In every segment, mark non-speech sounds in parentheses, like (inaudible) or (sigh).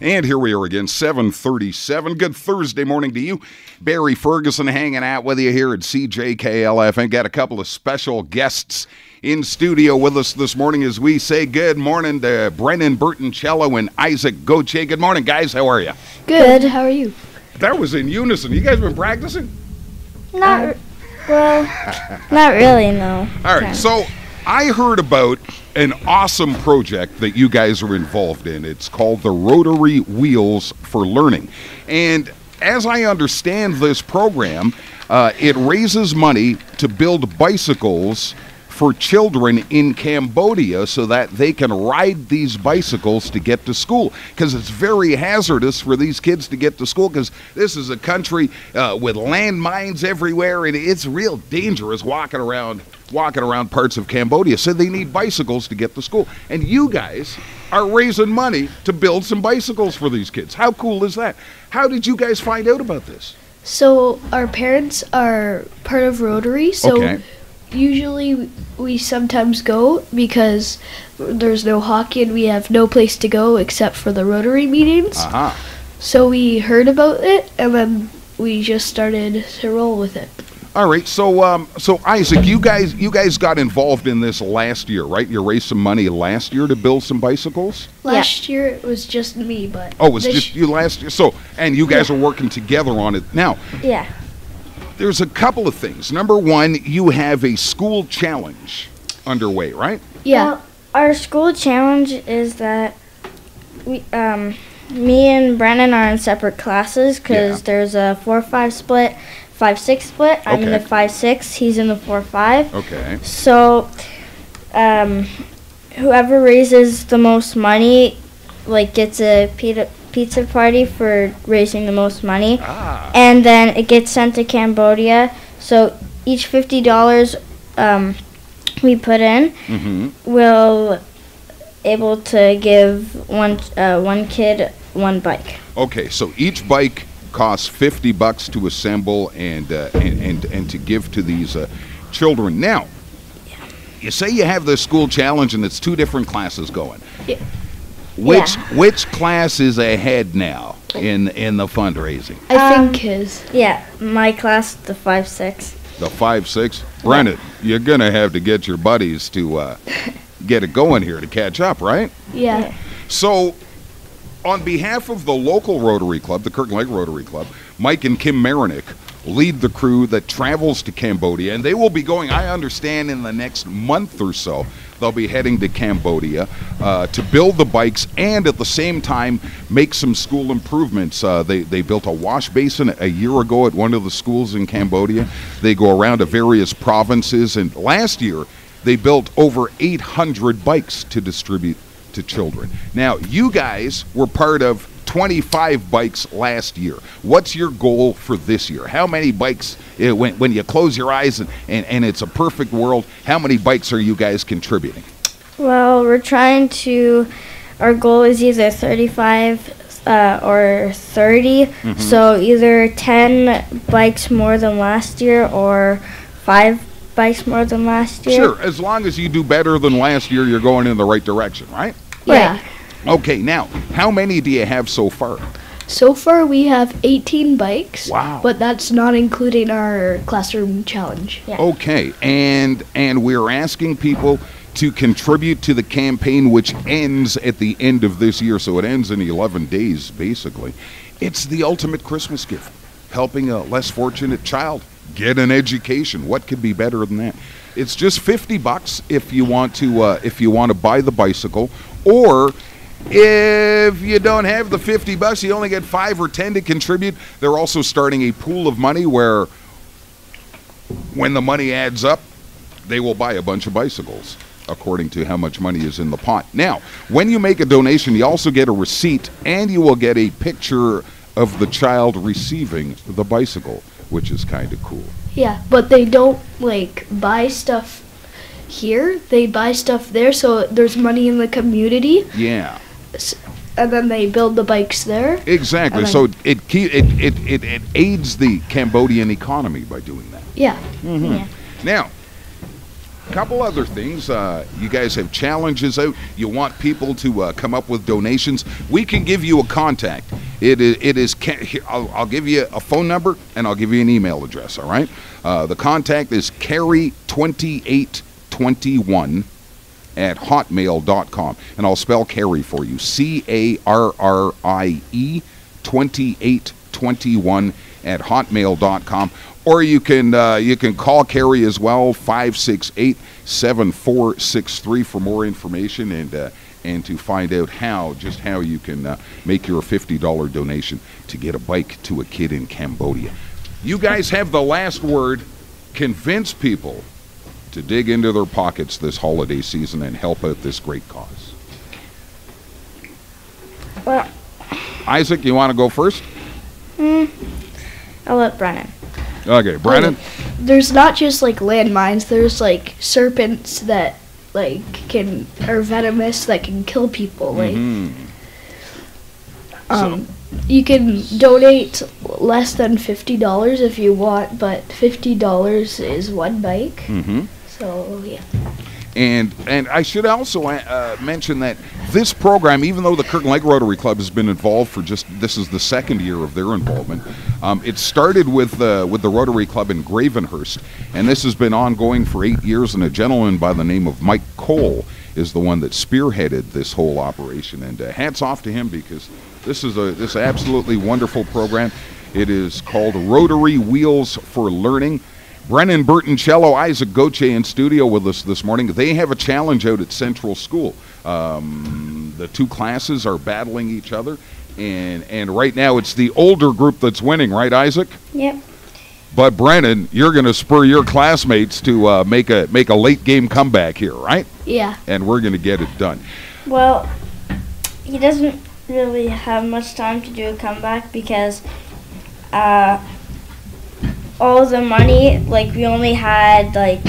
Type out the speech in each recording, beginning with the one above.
And here we are again, 737. Good Thursday morning to you. Barry Ferguson hanging out with you here at CJKLF. And got a couple of special guests in studio with us this morning as we say good morning to Brennan Bertoncello and Isaac Gauthier. Good morning, guys. How are you? Good. How are you? That was in unison. You guys been practicing? Not well, not really. No. All right. So I heard about an awesome project that you guys are involved in. It's called the Rotary Wheels for Learning. And as I understand this program, uh, it raises money to build bicycles for children in Cambodia so that they can ride these bicycles to get to school because it's very hazardous for these kids to get to school because this is a country uh, with landmines everywhere and it's real dangerous walking around walking around parts of Cambodia said they need bicycles to get to school and you guys are raising money to build some bicycles for these kids how cool is that how did you guys find out about this So our parents are part of Rotary, so Okay. usually we sometimes go because there's no hockey and we have no place to go except for the Rotary meetings. aha So we heard about it and then we just started to roll with it. All right, so um, so Isaac, you guys you guys got involved in this last year, right? You raised some money last year to build some bicycles. Last year it was just me, but Oh, it was this- just you last year. So, and you guys are working together on it now. Yeah. There's a couple of things. Number one, you have a school challenge underway, right? yeah. Well, our school challenge is that we um me and Brennan are in separate classes because Yeah. there's a four five split, five six split. I'm in the five six. He's in the four five. Okay. So, um, whoever raises the most money, like gets a pizza pizza party for raising the most money, Ah. and then it gets sent to Cambodia. So each fifty dollars um, we put in Mm-hmm. will able to give one uh, one kid one bike. Okay, so each bike costs 50 bucks to assemble and uh, and, and and to give to these uh, children. Now, you say you have the school challenge and it's two different classes going. Yeah. Which Yeah. which class is ahead now in in the fundraising? I Um, think his. Yeah, my class, the five six. The five six. Brennan, you're gonna have to get your buddies to uh, (laughs) get it going here to catch up, right? Yeah. So, on behalf of the local Rotary Club, the Kirkland Lake Rotary Club, Mike and Kim Marinick lead the crew that travels to Cambodia, and they will be going, I understand, in the next month or so. They'll be heading to Cambodia uh, to build the bikes and at the same time make some school improvements. Uh, they, they built a wash basin a year ago at one of the schools in Cambodia. They go around to various provinces, and last year they built over 800 bikes to distribute to children. Now, you guys were part of 25 bikes last year. What's your goal for this year? How many bikes, eh, when, when you close your eyes and, and, and it's a perfect world, how many bikes are you guys contributing? Well, we're trying to. Our goal is either 35 uh, or 30. Mm-hmm. So either 10 bikes more than last year or five bikes more than last year. Sure, as long as you do better than last year, you're going in the right direction, right? Yeah. Okay, now, how many do you have so far? So far, we have 18 bikes. Wow. But that's not including our classroom challenge. Yeah. Okay, and and we're asking people to contribute to the campaign, which ends at the end of this year. So it ends in 11 days, basically. It's the ultimate Christmas gift, helping a less fortunate child get an education. What could be better than that? It's just 50 bucks if you want to uh, if you want to buy the bicycle, or if you don't have the 50 bucks, you only get five or 10 to contribute. They're also starting a pool of money where when the money adds up, they will buy a bunch of bicycles according to how much money is in the pot. Now, when you make a donation, you also get a receipt and you will get a picture of the child receiving the bicycle, which is kind of cool. Yeah, but they don't like buy stuff here. They buy stuff there, so there's money in the community, Yeah, and then they build the bikes there. exactly. So it, ke- it, it, it, it aids the Cambodian economy by doing that. Yeah. Yeah. Now, couple other things. Uh, you guys have challenges out. You want people to uh, come up with donations. We can give you a contact. It is. It is. I'll, I'll give you a phone number and I'll give you an email address. All right. Uh, the contact is Carrie twenty eight twenty one at hotmail.com. And I'll spell Carrie for you C A R R I E 2821 at hotmail.com. Or you can uh, you can call Carrie as well 568 7463 for more information and uh, and to find out how just how you can uh, make your $50 donation to get a bike to a kid in Cambodia. You guys have the last word. Convince people to dig into their pockets this holiday season and help out this great cause. Well, Isaac, you want to go first? I'll let Brennan. Okay, Brennan. There's not just like landmines. There's like serpents that like can are venomous that can kill people. Like Mhm. um, you can donate less than fifty dollars if you want, but fifty dollars is one bike. Mhm. So yeah. And and I should also uh, mention that this program, even though the Kirkland Lake Rotary Club has been involved for just this is the second year of their involvement, um, it started with uh, with the Rotary Club in Gravenhurst, and this has been ongoing for eight years. And a gentleman by the name of Mike Cole is the one that spearheaded this whole operation. And uh, hats off to him because this is a this absolutely wonderful program. It is called Rotary Wheels for Learning. Brennan Bertoncello, Isaac Gauthier in studio with us this morning. They have a challenge out at Central School. Um, the two classes are battling each other, and and right now it's the older group that's winning, right, Isaac? Yep. But Brennan, you're going to spur your classmates to uh, make a make a late game comeback here, right? Yeah. And we're going to get it done. Well, he doesn't really have much time to do a comeback because uh, all the money, like we only had like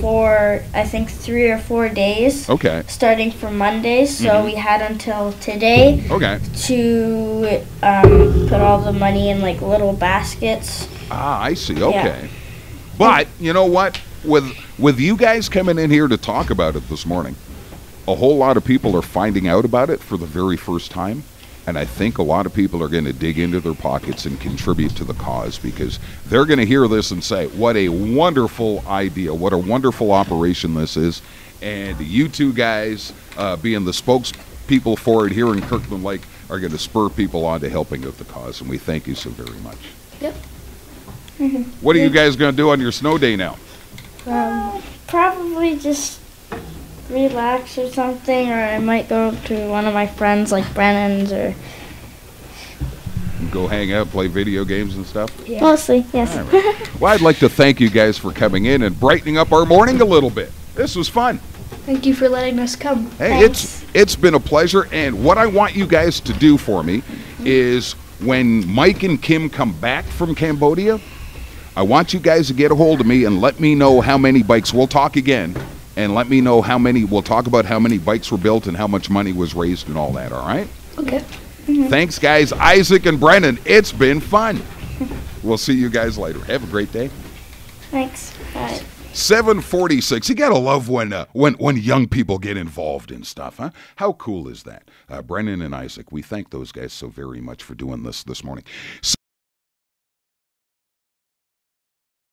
four, I think three or four days Okay. starting from Mondays. So Mhm. we had until today Okay. to um, put all the money in like little baskets. Ah, I see. Okay. But you know what? With with you guys coming in here to talk about it this morning, a whole lot of people are finding out about it for the very first time. And I think a lot of people are going to dig into their pockets and contribute to the cause because they're going to hear this and say, What a wonderful idea. What a wonderful operation this is. And you two guys, uh, being the spokespeople for it here in Kirkland Lake, are going to spur people on to helping out the cause. And we thank you so very much. Yep. What are you guys going to do on your snow day now? Um, probably just relax or something, or I might go to one of my friends like Brennan's or Go hang out, play video games and stuff? Yeah. mostly yes. All right. Well, I'd like to thank you guys for coming in and brightening up our morning a little bit. This was fun. Thank you for letting us come. Hey, it's it's been a pleasure. And what I want you guys to do for me is when Mike and Kim come back from Cambodia, I want you guys to get a hold of me and let me know how many bikes. We'll talk again, and let me know how many. We'll talk about how many bikes were built and how much money was raised and all that. All right. Okay. Thanks, guys. Isaac and Brennan. It's been fun. (laughs) We'll see you guys later. Have a great day. Thanks. Bye. 746. You gotta love when uh, when when young people get involved in stuff, huh? How cool is that? Uh, Brennan and Isaac, we thank those guys so very much for doing this this morning.